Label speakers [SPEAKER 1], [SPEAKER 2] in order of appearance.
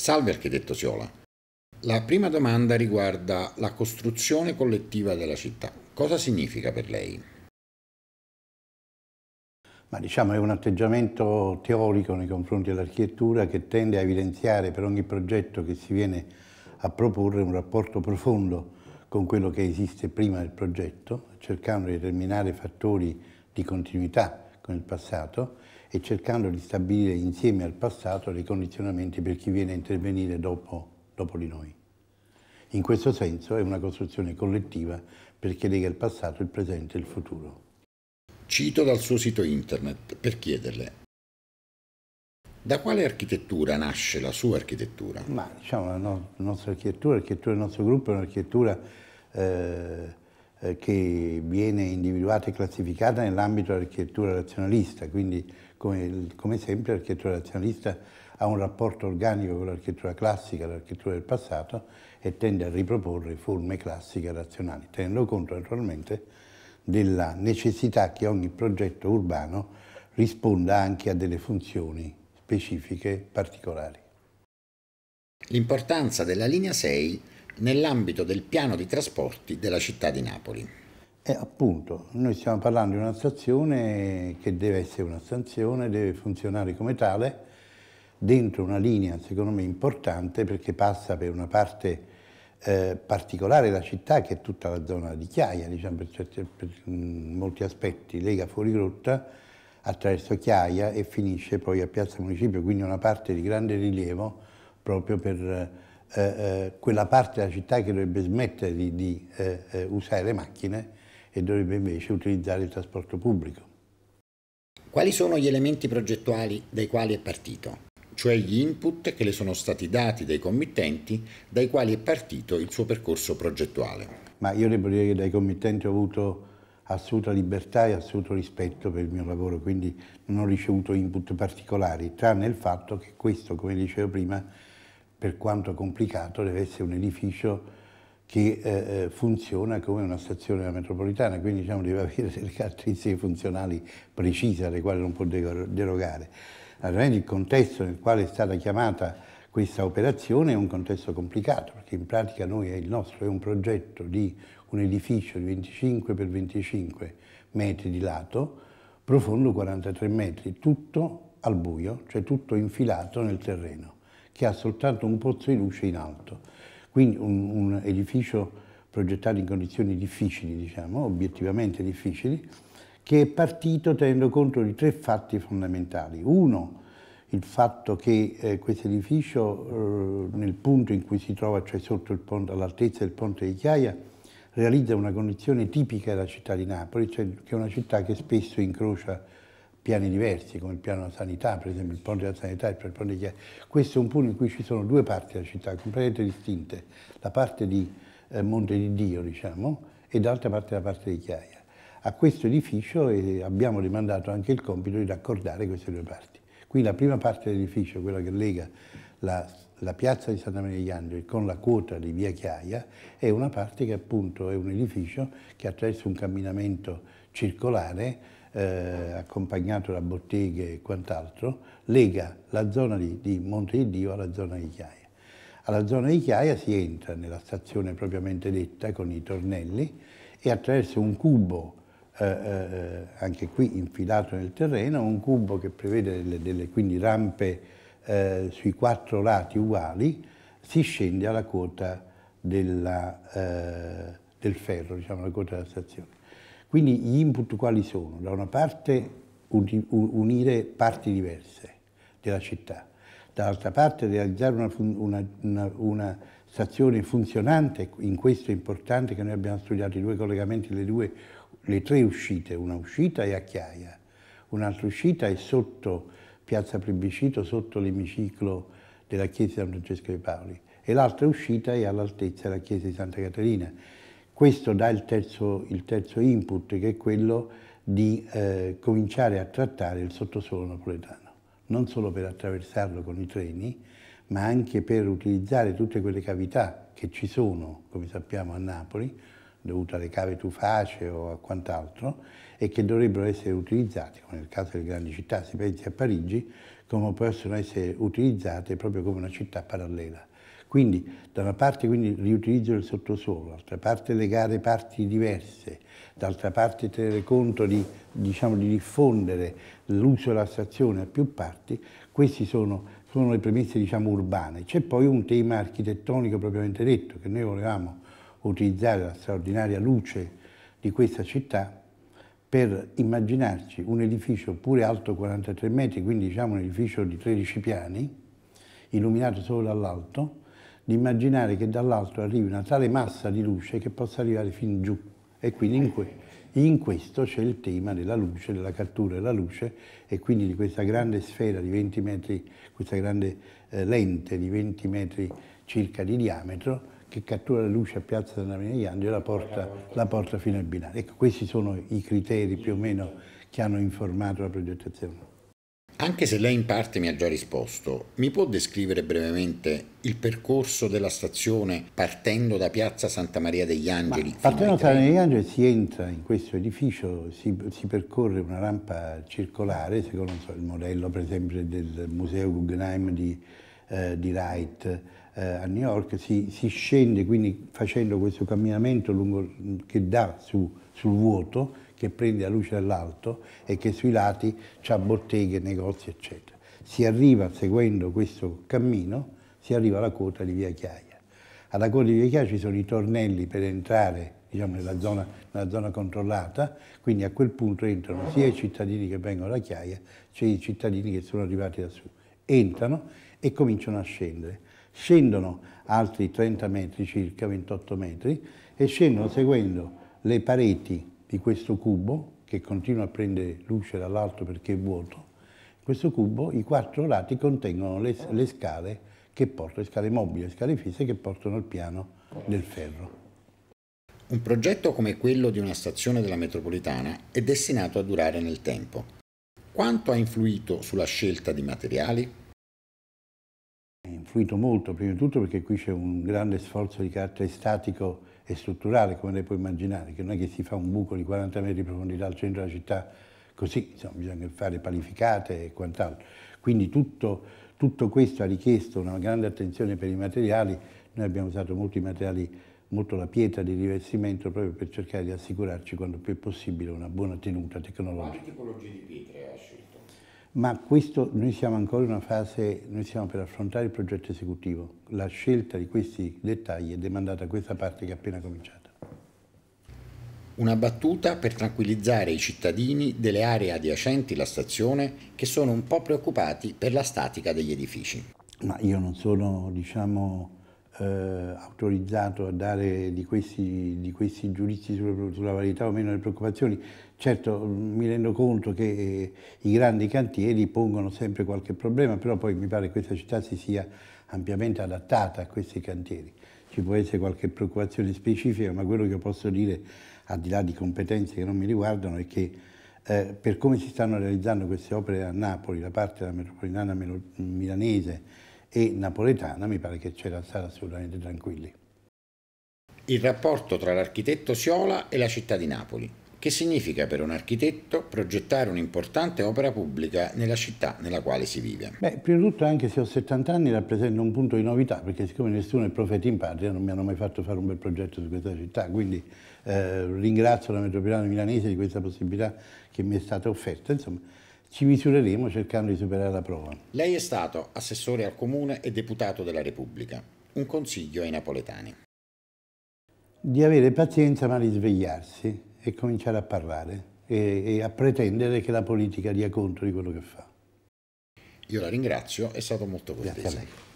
[SPEAKER 1] Salve architetto Siola. La prima domanda riguarda la costruzione collettiva della città. Cosa significa per lei?
[SPEAKER 2] Ma diciamo è un atteggiamento teorico nei confronti dell'architettura che tende a evidenziare per ogni progetto che si viene a proporre un rapporto profondo con quello che esiste prima del progetto, cercando di determinare fattori di continuità con il passato e cercando di stabilire insieme al passato dei condizionamenti per chi viene a intervenire dopo, dopo di noi. In questo senso è una costruzione collettiva perché lega il passato, il presente e il futuro.
[SPEAKER 1] Cito dal suo sito internet per chiederle da quale architettura nasce la sua architettura?
[SPEAKER 2] Ma diciamo la, no, la nostra architettura, l'architettura del nostro gruppo è un'architettura eh, eh, che viene individuata e classificata nell'ambito dell'architettura razionalista, quindi come, come sempre l'architettura razionalista ha un rapporto organico con l'architettura classica, l'architettura del passato e tende a riproporre forme classiche razionali, tenendo conto naturalmente della necessità che ogni progetto urbano risponda anche a delle funzioni specifiche particolari.
[SPEAKER 1] L'importanza della linea 6 nell'ambito del piano di trasporti della città di Napoli.
[SPEAKER 2] E appunto, noi stiamo parlando di una stazione che deve essere una stazione, deve funzionare come tale, dentro una linea secondo me importante perché passa per una parte eh, particolare della città che è tutta la zona di Chiaia, diciamo per, certi, per molti aspetti, lega fuori grotta attraverso Chiaia e finisce poi a Piazza Municipio, quindi una parte di grande rilievo proprio per eh, eh, quella parte della città che dovrebbe smettere di, di eh, eh, usare le macchine e dovrebbe invece utilizzare il trasporto pubblico.
[SPEAKER 1] Quali sono gli elementi progettuali dai quali è partito? Cioè gli input che le sono stati dati dai committenti dai quali è partito il suo percorso progettuale?
[SPEAKER 2] Ma io devo dire che dai committenti ho avuto assoluta libertà e assoluto rispetto per il mio lavoro, quindi non ho ricevuto input particolari, tranne il fatto che questo, come dicevo prima, per quanto complicato, deve essere un edificio che eh, eh, funziona come una stazione della metropolitana, quindi diciamo, deve avere delle caratteristiche funzionali precise alle quali non può derogare. Naturalmente il contesto nel quale è stata chiamata questa operazione è un contesto complicato, perché in pratica noi, il nostro è un progetto di un edificio di 25 per 25 metri di lato, profondo 43 metri, tutto al buio, cioè tutto infilato nel terreno che ha soltanto un pozzo di luce in alto. Quindi un, un edificio progettato in condizioni difficili, diciamo, obiettivamente difficili, che è partito tenendo conto di tre fatti fondamentali. Uno, il fatto che eh, questo edificio, eh, nel punto in cui si trova, cioè all'altezza del ponte di Chiaia, realizza una condizione tipica della città di Napoli, cioè che è una città che spesso incrocia piani diversi, come il piano della sanità, per esempio il ponte della sanità e il ponte di Chiaia. Questo è un punto in cui ci sono due parti della città completamente distinte, la parte di eh, Monte di Dio, diciamo, e d'altra parte la parte di Chiaia. A questo edificio eh, abbiamo demandato anche il compito di raccordare queste due parti. Qui la prima parte dell'edificio, quella che lega la, la, piazza di Santa Maria degli Angeli con la quota di via Chiaia, è una parte che appunto è un edificio che attraverso un camminamento circolare eh, accompagnato da botteghe e quant'altro, lega la zona di, di Monte di Dio alla zona di Chiaia. Alla zona di Chiaia si entra nella stazione propriamente detta con i tornelli e attraverso un cubo, eh, eh, anche qui infilato nel terreno, un cubo che prevede delle, delle quindi rampe eh, sui quattro lati uguali, si scende alla quota della, eh, del ferro, diciamo la quota della stazione. Quindi gli input quali sono? Da una parte unire parti diverse della città, dall'altra parte realizzare una, una, una, una, stazione funzionante, in questo è importante che noi abbiamo studiato i due collegamenti, le, due, le tre uscite, una uscita è a Chiaia, un'altra uscita è sotto Piazza Plebiscito, sotto l'emiciclo della chiesa di San Francesco dei Paoli e l'altra uscita è all'altezza della chiesa di Santa Caterina questo dà il terzo, il terzo input, che è quello di eh, cominciare a trattare il sottosuolo napoletano, non solo per attraversarlo con i treni, ma anche per utilizzare tutte quelle cavità che ci sono, come sappiamo, a Napoli, dovute alle cave tufacee o a quant'altro, e che dovrebbero essere utilizzate, come nel caso delle grandi città, si pensi a Parigi, come possono essere utilizzate proprio come una città parallela. Quindi da una parte quindi, riutilizzo del sottosuolo, dall'altra parte legare parti diverse, d'altra parte tenere conto di, diciamo, di diffondere l'uso della stazione a più parti, queste sono, sono, le premesse diciamo, urbane. C'è poi un tema architettonico propriamente detto, che noi volevamo utilizzare la straordinaria luce di questa città per immaginarci un edificio pure alto 43 metri, quindi diciamo un edificio di 13 piani, illuminato solo dall'alto, di immaginare che dall'alto arrivi una tale massa di luce che possa arrivare fin giù. E quindi in, que in questo c'è il tema della luce, della cattura della luce e quindi di questa grande sfera di 20 metri, questa grande eh, lente di 20 metri circa di diametro che cattura la luce a Piazza della Naviglia e la porta, la porta fino al binario. Ecco, questi sono i criteri più o meno che hanno informato la progettazione.
[SPEAKER 1] Anche se lei in parte mi ha già risposto, mi può descrivere brevemente il percorso della stazione partendo da Piazza Santa Maria degli Angeli?
[SPEAKER 2] Ma partendo da Santa Maria degli Angeli si entra in questo edificio, si, si percorre una rampa circolare, secondo so, il modello per esempio del Museo Guggenheim di, eh, di Wright, eh, a New York, si, si, scende quindi facendo questo camminamento lungo, che dà su, sul vuoto, che prende la luce dall'alto e che sui lati ha botteghe, negozi, eccetera. Si arriva seguendo questo cammino, si arriva alla quota di Via Chiaia. Alla quota di Via Chiaia ci sono i tornelli per entrare diciamo, nella, zona, nella zona controllata, quindi a quel punto entrano sia i cittadini che vengono da Chiaia, sia i cittadini che sono arrivati da su. Entrano e cominciano a scendere scendono altri 30 metri, circa 28 metri, e scendono seguendo le pareti di questo cubo, che continua a prendere luce dall'alto perché è vuoto. Questo cubo, i quattro lati contengono le, le scale che portano, le scale mobili, le scale fisse che portano al piano del ferro.
[SPEAKER 1] Un progetto come quello di una stazione della metropolitana è destinato a durare nel tempo. Quanto ha influito sulla scelta di materiali?
[SPEAKER 2] influito molto, prima di tutto perché qui c'è un grande sforzo di carattere statico e strutturale, come lei può immaginare, che non è che si fa un buco di 40 metri di profondità al centro della città così, insomma, bisogna fare palificate e quant'altro. Quindi tutto, tutto, questo ha richiesto una grande attenzione per i materiali, noi abbiamo usato molti materiali, molto la pietra di rivestimento proprio per cercare di assicurarci quanto più possibile una buona tenuta tecnologica.
[SPEAKER 1] Quali tipologie di pietre scelto?
[SPEAKER 2] Ma questo, noi siamo ancora in una fase, noi stiamo per affrontare il progetto esecutivo. La scelta di questi dettagli è demandata a questa parte che è appena cominciata.
[SPEAKER 1] Una battuta per tranquillizzare i cittadini delle aree adiacenti alla stazione che sono un po' preoccupati per la statica degli edifici.
[SPEAKER 2] Ma io non sono, diciamo, eh, autorizzato a dare di questi, di questi giudizi sulla, sulla, validità o meno delle preoccupazioni. Certo mi rendo conto che eh, i grandi cantieri pongono sempre qualche problema, però poi mi pare che questa città si sia ampiamente adattata a questi cantieri. Ci può essere qualche preoccupazione specifica, ma quello che posso dire, al di là di competenze che non mi riguardano, è che eh, per come si stanno realizzando queste opere a Napoli da parte della metropolitana milanese e napoletana, mi pare che c'era stare assolutamente tranquilli.
[SPEAKER 1] Il rapporto tra l'architetto Siola e la città di Napoli. Che significa per un architetto progettare un'importante opera pubblica nella città nella quale si vive?
[SPEAKER 2] Beh, prima di tutto, anche se ho 70 anni, rappresenta un punto di novità, perché siccome nessuno è profeta in patria, non mi hanno mai fatto fare un bel progetto su questa città, quindi eh, ringrazio la metropolitana milanese di questa possibilità che mi è stata offerta. Insomma, ci misureremo cercando di superare la prova.
[SPEAKER 1] Lei è stato assessore al Comune e deputato della Repubblica. Un consiglio ai napoletani.
[SPEAKER 2] Di avere pazienza ma di svegliarsi e cominciare a parlare e, e a pretendere che la politica dia conto di quello che fa.
[SPEAKER 1] Io la ringrazio, è stato molto cortese.
[SPEAKER 2] Grazie a lei.